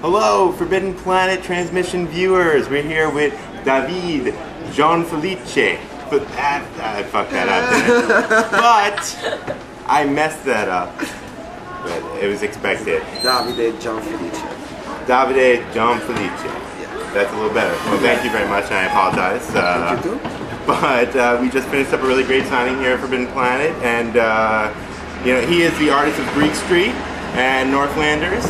Hello, Forbidden Planet transmission viewers. We're here with David Jean Felice. But that, I fucked that up. but I messed that up. But it was expected. Davide Gianfelice. Davide Gianfelice. That's a little better. Well, thank you very much, and I apologize. Uh, you too. but uh, we just finished up a really great signing here at Forbidden Planet, and uh, you know he is the artist of Greek Street and Northlanders,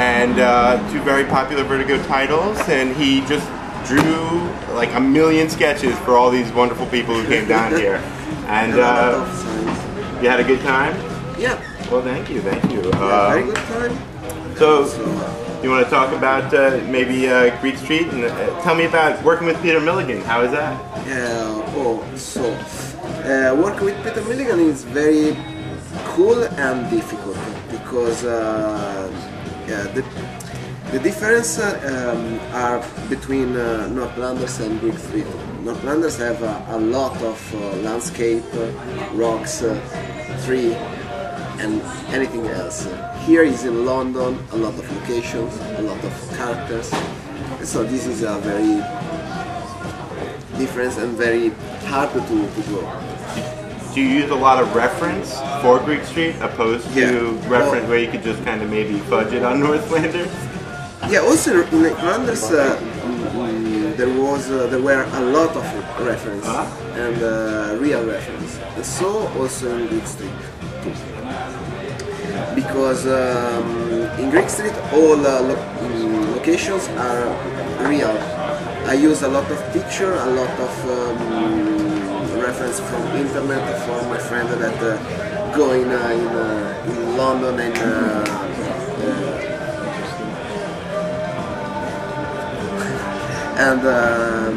and uh, two very popular Vertigo titles, and he just drew like a million sketches for all these wonderful people who came down here, and And a lot uh, you had a good time. Yeah, Well, thank you, thank you. yeah, very Um, good time. so, uh, you want to talk about uh, maybe uh, Greek Street and uh, tell me about working with Peter Milligan? How is that? uh, oh, so uh, work with Peter Milligan is very cool and difficult because uh, yeah, the, the difference um, are between uh, Northlanders and Greek Street. Northlanders have a lot of uh, landscape, uh, rocks, uh, tree, and anything else. Here is in London, a lot of locations, a lot of characters. So this is a very different and very hard to, to draw. Do you use a lot of reference for Greek Street opposed to Yeah. reference where you could just kind of maybe fudge it on Northlanders? Yeah, also in Northlanders uh, there was uh, there were a lot of reference and uh, real reference. And so also in Greek Street too. Because um, in Greek Street all uh, lo- mm, locations are real. I use a lot of picture, a lot of um, internet from my friend that uh, going uh, in, uh, in London and uh, uh, and um,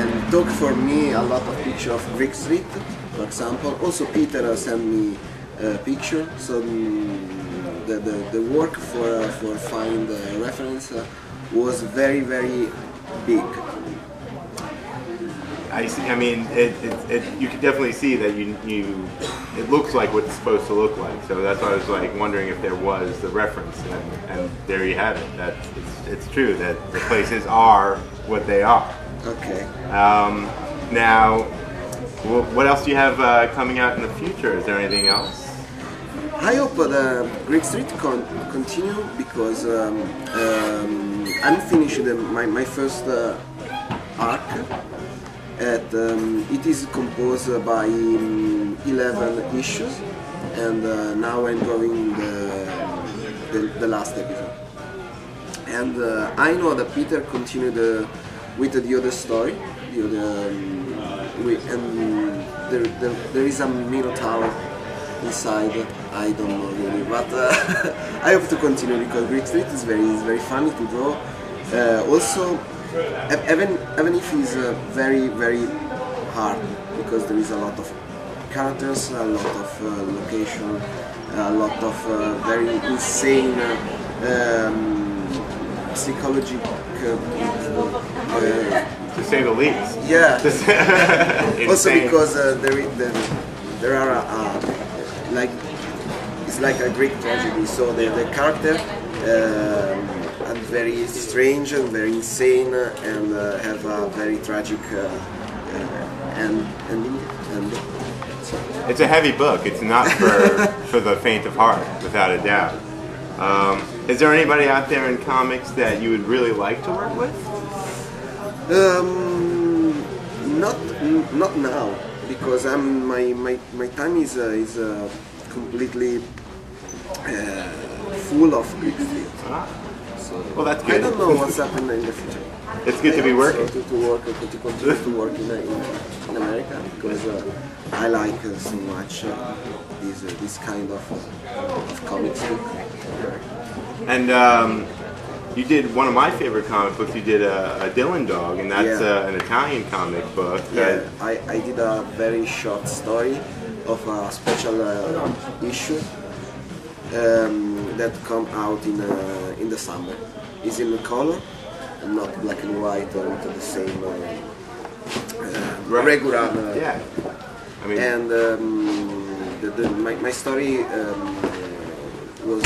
and took for me a lot of picture of Greek Street, for example. Also Peter uh, sent me a picture, so mm, the, the, the work for for find reference was very very big. I see. I mean, it, it, it, you can definitely see that you, you, it looks like what it's supposed to look like. So that's why I was like wondering if there was the reference, and, and there you have it. That it's, it's true that the places are what they are. Okay. Um, now, what else do you have uh, coming out in the future? Is there anything else? I hope the Greek Street con- continue because um, um, I'm finishing my, my first uh, arc. At, um, it is composed by um, 11 issues and uh, now I'm drawing the, the, the last episode. And uh, I know that Peter continued uh, with the other story, the other, um, and there, there, there is a Minotaur inside. I don't know really, but uh, I hope to continue because Greek Street is very is very funny to draw. Uh, also, even even if it's uh, very very hard because there is a lot of characters, a lot of uh, location, a lot of uh, very insane uh, um, psychological. Uh, To say the least. yeah. also because uh, there, i- there, there are uh, like it's like a Greek tragedy. So the, the character um, very strange and very insane and uh, have a very tragic uh, uh, end, ending. And It's a heavy book. It's not for for the faint of heart, without a doubt. Um, is there anybody out there in comics that you would really like to work with? um, not not now because I'm my my, my time is uh, is uh, completely uh, full of Greek Street. So Well, that's good. I don't know what's happening in the future. It's good I to be working. To, to work, uh, to continue to work in, uh, in, in America because uh, I like uh, so much uh, this uh, this kind of, uh, of comics book. And um, you did one of my favorite comic books. You did a, a Dylan Dog, and that's Yeah. uh, an Italian comic book. Yeah, I, I did a very short story of a special uh, issue um, that come out in uh, in the summer. It's in color, and not black and white or with the same uh, uh, Right. regular. Uh, yeah. I mean, And um, the, the, my, my story um, was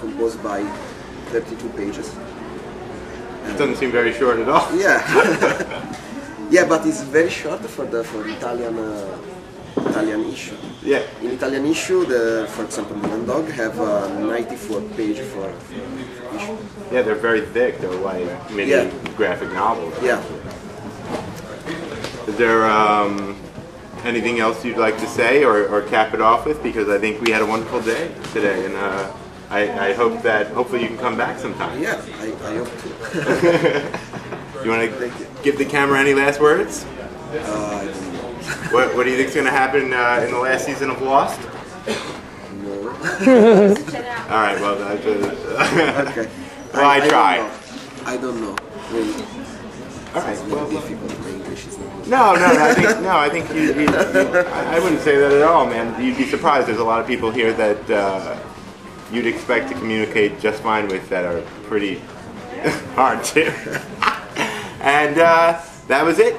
composed by 32 pages. It doesn't seem very short at all. Yeah, yeah, but it's very short for the for Italian uh, Italian issue. Yeah. In Italian issue, the for example, the Dog have a 94 page for, issue. Yeah, they're very thick. They're like mini Yeah. graphic novels. Yeah. Is there um, anything else you'd like to say or, or cap it off with? Because I think we had a wonderful day today, and uh, I, I hope that hopefully you can come back sometime. Yeah, I, I hope to. You want to give the camera any last words? Uh, I don't know. What, what do you think's going to happen uh, in the last season of Lost? No. All right, well, that's uh, Okay. Well, I don't tried. know. I don't know. Really. All right. It's Well, difficult. My English is not no, no, no, I think no, I think you, you, you, I I wouldn't say that at all, man. You'd be surprised. There's a lot of people here that uh, you'd expect to communicate just fine with that are pretty hard to. and uh, that was it.